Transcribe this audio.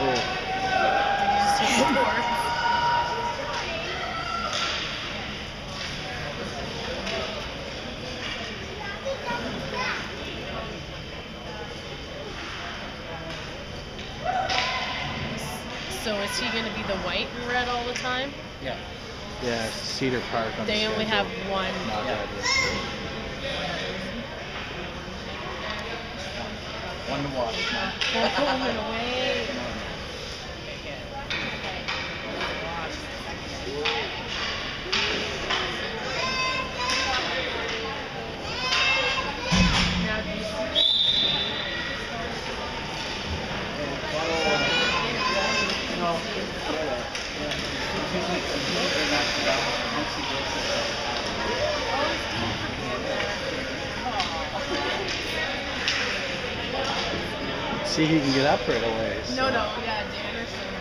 Oh. So is he gonna be the white and red all the time? Yeah. Yeah, Cedar Park on the They only have schedule. one. Not Yeah. that is. One to watch. Oh, no See if you can get up right away. No, no, yeah, something.